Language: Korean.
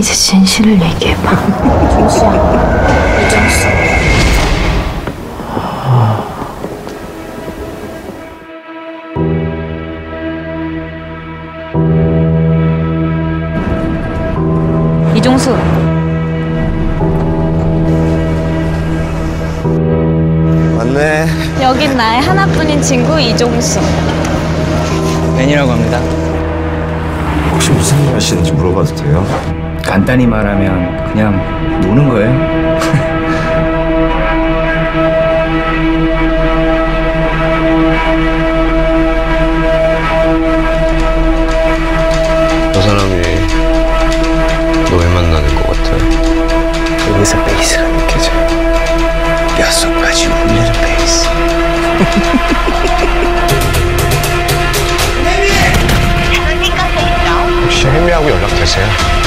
이제 진실을 얘기해봐. 종수야, 이종수. 이종수, 맞네. 여긴 나의 하나뿐인 친구 이종수. 벤이라고 합니다. 혹시 무슨 일 하시는지 물어봐도 돼요? 간단히 말하면 그냥 노는 거예요. 저 사람이 너왜 만나는 것 같아? 여기서 베이스가 느껴져요. 뼛속까지 울리는 베이스. 혹시 혜미하고 연락되세요?